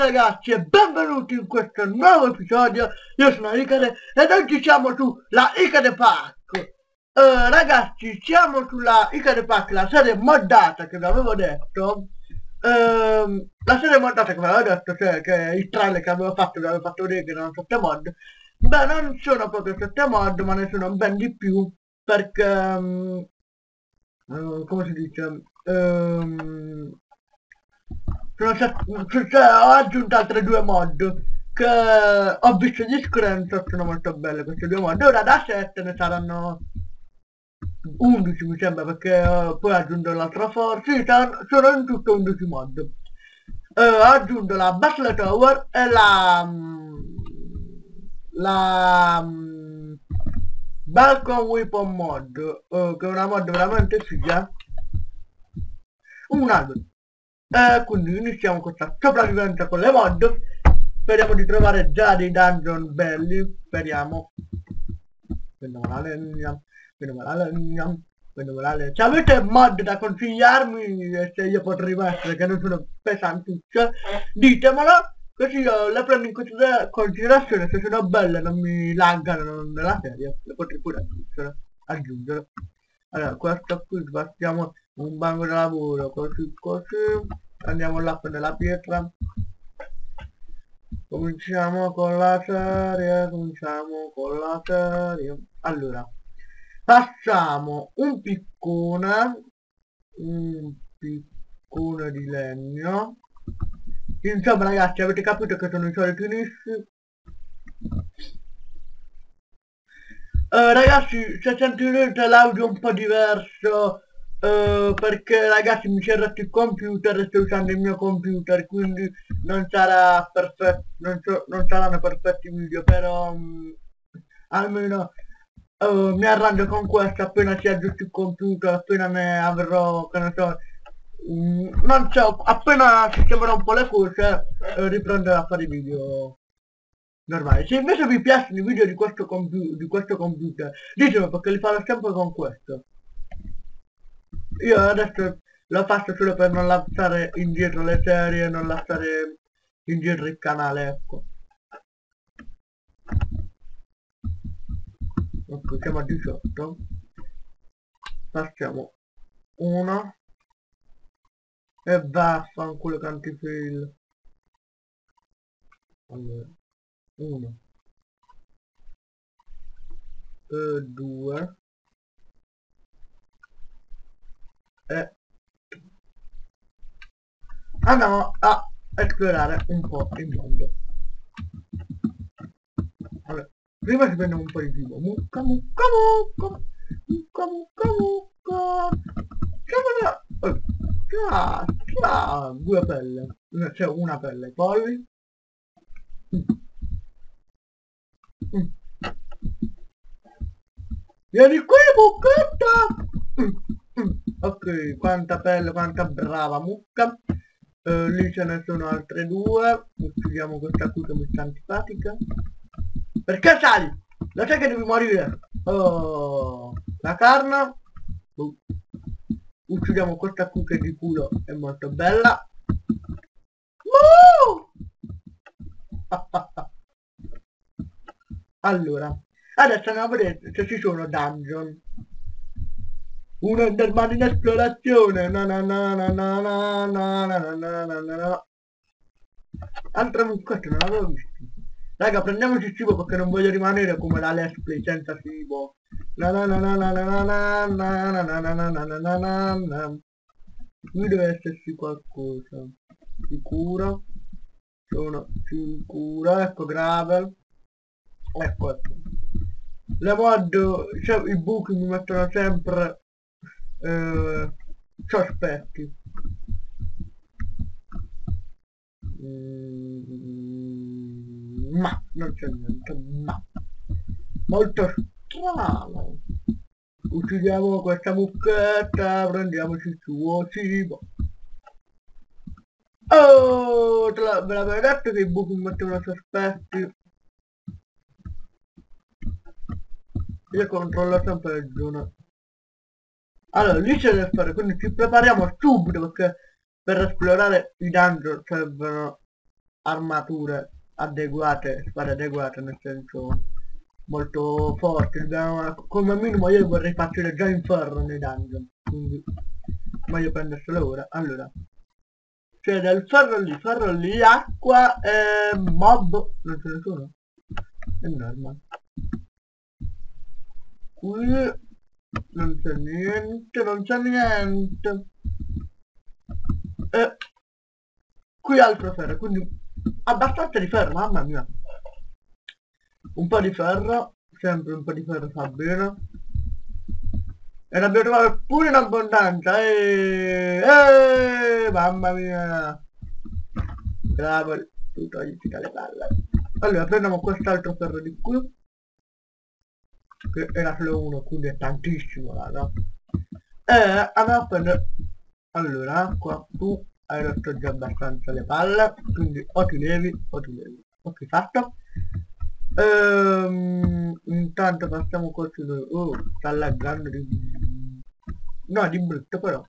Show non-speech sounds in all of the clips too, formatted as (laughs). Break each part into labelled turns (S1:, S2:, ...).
S1: Ragazzi e benvenuti in questo nuovo episodio, io sono Icade ed oggi siamo sulla Icade Pack uh, Ragazzi siamo sulla Icade Pack, la serie moddata che vi avevo detto. Uh, La serie moddata che vi avevo detto, cioè che il trailer che avevo fatto vi avevo fatto vedere che erano 7 mod. Beh non sono proprio 7 mod ma ne sono ben di più perché... Um, come si dice? Um, cioè, ho aggiunto altre due mod che ho visto gli screenshot sono molto belle queste due mod. Ora da 7 ne saranno 11 mi sembra perché uh, poi aggiunto l'altra forza. Sì, sono in tutto 11 mod. Uh, ho aggiunto la Battle Tower e la um, la um, Balcon Weapon mod uh, che è una mod veramente figa. Un albero eh, quindi iniziamo questa sopravvivenza con le mod. Speriamo di trovare già dei dungeon belli. Speriamo. Prendiamo la legna. Se avete mod da consigliarmi se io potrei mettere che non sono pesantucce, ditemelo. Così io le prendo in considerazione se sono belle non mi laggano nella serie. Le potrei pure aggiungere. Allora, questo qui sbastiamo un banco da lavoro così così andiamo là per la pietra. Cominciamo con la serie cominciamo con la serie. Allora facciamo un piccone un piccone di legno. Insomma ragazzi avete capito che sono i soliti nissi Uh, ragazzi, se sentirete l'audio un po' diverso Uh, perché ragazzi mi si rotto il computer e sto usando il mio computer quindi non sarà perfetto non, so, non saranno perfetti video però um, almeno uh, mi arrangio con questo appena si aggiusta il computer appena ne avrò che ne so um, non so appena sistemerò un po' le cose uh, riprenderò a fare i video normali. Se invece vi piacciono i video di questo, di questo computer ditemi perché li farò sempre con questo io adesso lo faccio solo per non lasciare indietro le serie, non lasciare indietro il canale, ecco. Ecco, siamo a 18. Facciamo 1 e vaffanculo cantifill. Allora, 1 e 2 eh, andiamo a esplorare un po' il mondo. Allora, prima ci prendiamo un po' di cibo. Mucca mucca mucca mucca mucca mucca oh, ah, ah, due pelle. Cioè una pelle poi? Mm. Mm. vieni qui mucchetta mm ok quanta pelle quanta brava mucca. Uh, lì ce ne sono altre due. Uccidiamo questa qui che mi sta antipatica. Perché sali? lo sai che devi morire? Oh la carne? Uh. uccidiamo questa qui che di culo è molto bella. (laughs) Allora adesso andiamo a vedere se ci sono dungeon un Enderman in esplorazione na na na na na na na na na na na na altra non l'avevo visto raga prendiamoci il cibo perché non voglio rimanere come la let's play senza cibo na na na na na na na na na na na na na na na na qui deve esserci qualcosa sicuro sono sicuro ecco gravel ecco ecco le mod cioè i buchi mi mettono sempre eh, sospetti mm, ma non c'è niente ma. Molto strano. Uccidiamo questa mucchetta prendiamoci il suo cibo. Oh te la, ve l'avevo detto che i buchi mettono sospetti? Io controllo sempre le zone allora, lì c'è da fare, quindi ci prepariamo subito perché per esplorare i dungeon servono armature adeguate, spade adeguate, nel senso molto forti, dobbiamo, come minimo io vorrei farcele già in ferro nei dungeon, quindi meglio prenderselo ora. Allora, c'è del ferro lì, ferro lì, acqua e mob, non ce ne sono? È normal. Qui non c'è niente, non c'è niente. E qui altro ferro, quindi abbastanza di ferro, mamma mia. Un po' di ferro, sempre un po' di ferro fa bene. E ne abbiamo trovato pure in abbondanza, eeeh, eeeh, mamma mia. Bravo, tu togliti dalle palle. Allora, prendiamo quest'altro ferro di qui. Che era solo uno, quindi è tantissimo, raga. E andiamo a prendere... Allora, qua tu hai rotto già abbastanza le palle, quindi o ti levi o ti levi. Ok, fatto. Ehm, intanto passiamo così oh sta laggando di no di brutto però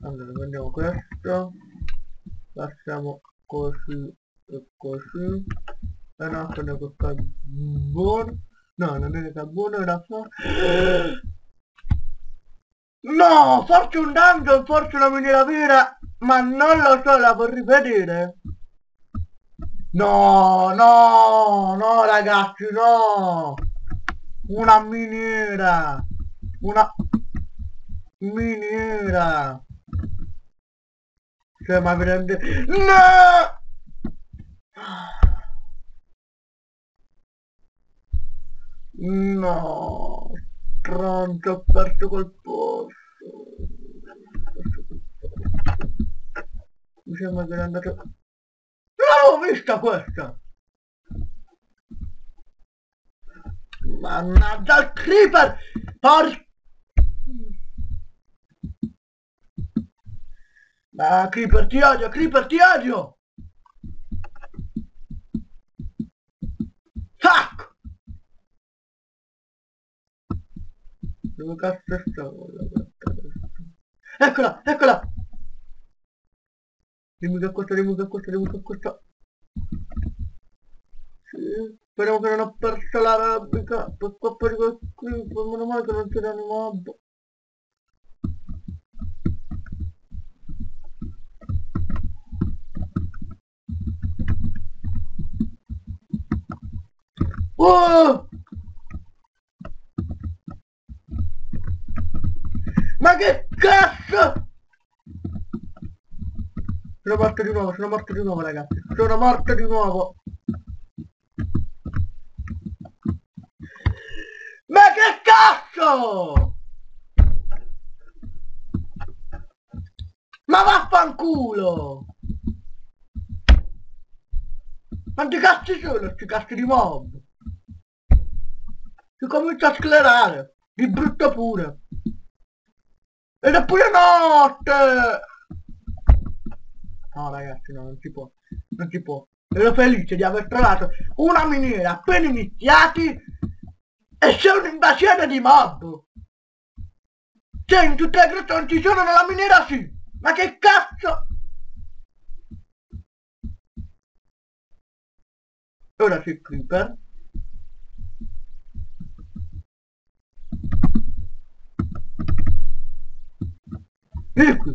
S1: allora prendiamo questo passiamo così e così e no prendo questo carbone no non è carbone era forse no forse un dungeon forse una miniera vera ma non lo so la vorrei vedere No, no, no ragazzi, no! Una miniera! Una miniera! Cioè, ma prende... No! No! Stronzo, ho perso col posto! Mi sembra che è andato l'avevo vista questa! Mannaggia il creeper! Por... Ma creeper ti odio, creeper ti odio! Fuck! Dove cazzo stavo? Eccola, eccola! Dimmi che costa, dimmi che costa. Sì, speriamo che non ho perso la l'arrabica. Per qua arrivo qui, meno male che non c'è mob. Oh! Ma che cazzo! Sono morto di nuovo, sono morto di nuovo ragazzi. Sono morto di nuovo. Ma che cazzo! Ma vaffanculo! Quanti cazzi sono sti cazzi di mob? Si comincia a sclerare, di brutto pure. Ed è pure notte! No ragazzi, no, non si può. Non si può. Ero felice di aver trovato una miniera appena iniziati e c'è un'invasione di mob. Cioè in tutte le grotte non ci sono nella miniera sì. Ma che cazzo? Ora c'è creeper. Vieni qui.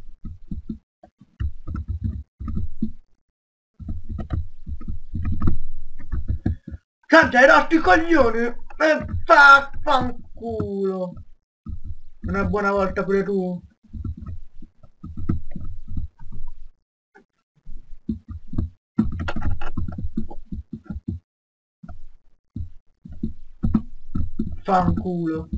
S1: Tanto hai rotto i coglioni e fanculo. Una buona volta pure tu. Fanculo.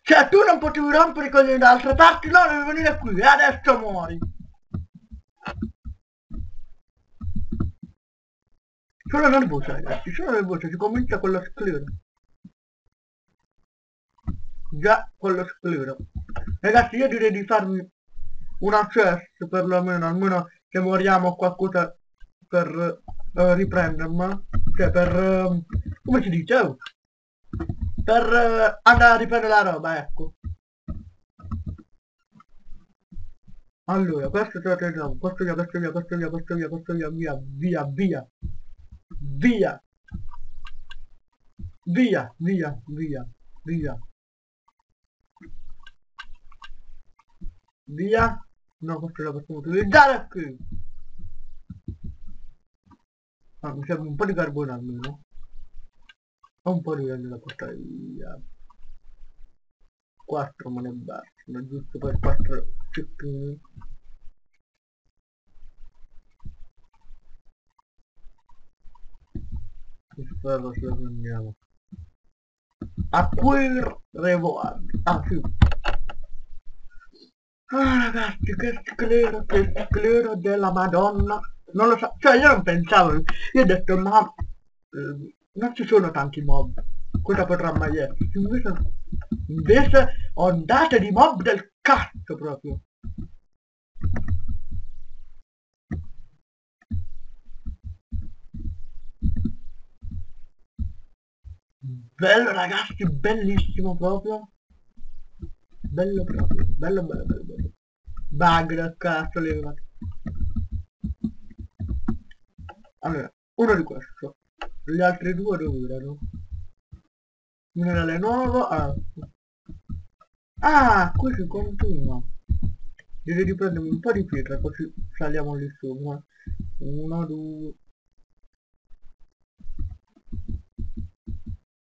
S1: Cioè tu non potevi rompere i coglioni da altre parti, no, devi venire qui e adesso muori. Sono nervoso ragazzi, sono nervoso, si comincia con lo sclero. Già con lo sclero. Ragazzi io direi di farmi una chest perlomeno, almeno che moriamo qualcosa per uh, riprendermi. Cioè per... Uh, come si dice? Oh. Per uh, andare a riprendere la roba, ecco. Allora, questo ce lo teniamo, questo via, questo via, questo via, questo via, questo via, via, via, via, día. Día, día, día, día. Día. No pues, pues, controla ah, pues, la costumbre de Aunque sea un policarbono al menos. Un policarbono la costa de via. 4 monebbar. Non è giusto per 4. Spero se lo prendiamo. Acquire reward. Ah sì. Ah ragazzi, che sclero, che sclero della madonna. Non lo so, cioè io non pensavo, io ho detto ma eh, non ci sono tanti mob, cosa potrà mai essere? Invece, invece ondate di mob del cazzo proprio. Bello ragazzi, bellissimo proprio. Bello proprio, bello bello bello bello. Bug cazzo levati. Allora, uno di questo. Gli altri due dove erano? Minerale nuovo. Ah, ah qui si continua. Direi di prendermi un po' di pietra così saliamo lì sopra. Uno, due.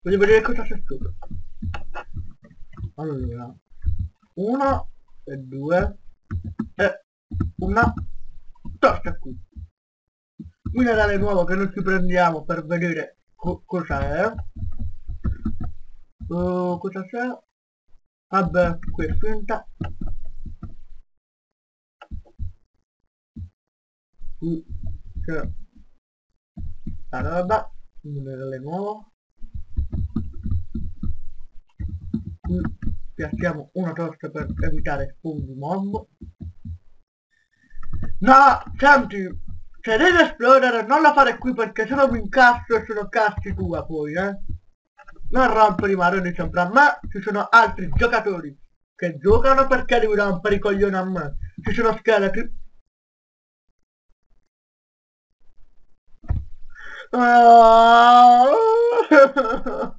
S1: Voglio vedere cosa c'è sopra. Allora. Uno e due e una torta qui minerale nuovo che noi ci prendiamo per vedere co cosa è uh, cosa c'è vabbè qui è finta qui c'è la roba minerale nuovo qui piazziamo una torta per evitare funghi mob no senti se devi esplodere non la fare qui perché se no mi incazzo e sono cazzi tua poi, eh. Non rompere i maroni sempre a me, ci sono altri giocatori che giocano perché devi rompere i coglioni a me. Ci sono scheletri. perché (laughs)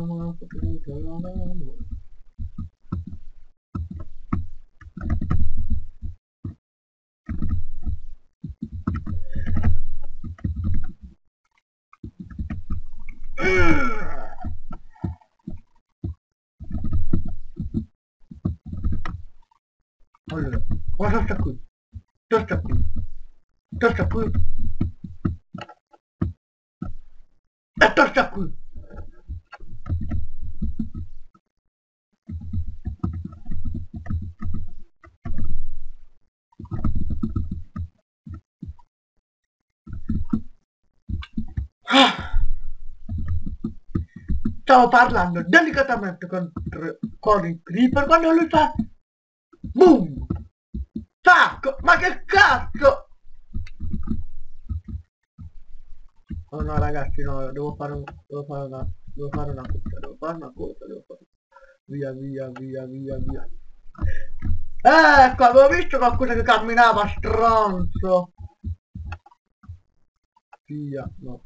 S1: Allora, sta qui? Cosa sta qui? Cosa sta qui? E cosa sta qui? stavo parlando delicatamente con, con il creeper quando lui fa boom! Tacco! Ma che cazzo! Oh no ragazzi no devo fare un devo fare una devo fare una cosa devo fare una cosa devo fare via via via via via. Ecco avevo visto qualcosa che camminava stronzo. Via no.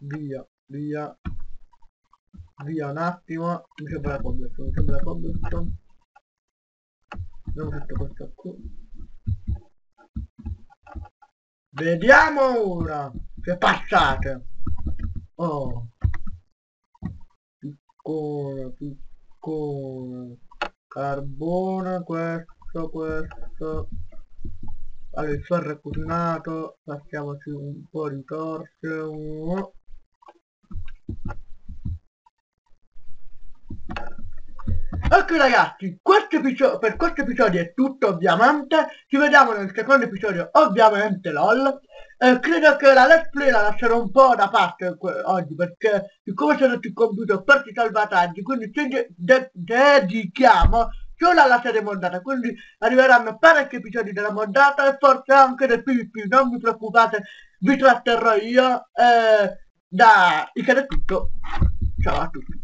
S1: Via via. Via un attimo mi sembra la cobblestone mi sembra la cobblestone abbiamo tutto questo qui. Vediamo ora che passate. Oh. Piccone, piccone, carbone, questo, questo. Allora il ferro è cucinato, passiamoci un po' di torce, Ok ragazzi, per questo episodio è tutto ovviamente, ci vediamo nel secondo episodio ovviamente LOL, eh, credo che la let's play la lascerò un po' da parte oggi perché siccome sono sul computer per i salvataggi, quindi ci de de dedichiamo solo alla serie moddata, quindi arriveranno parecchi episodi della moddata e forse anche del PvP, non vi preoccupate, vi tratterrò io, eh, da... che è tutto, ciao a tutti.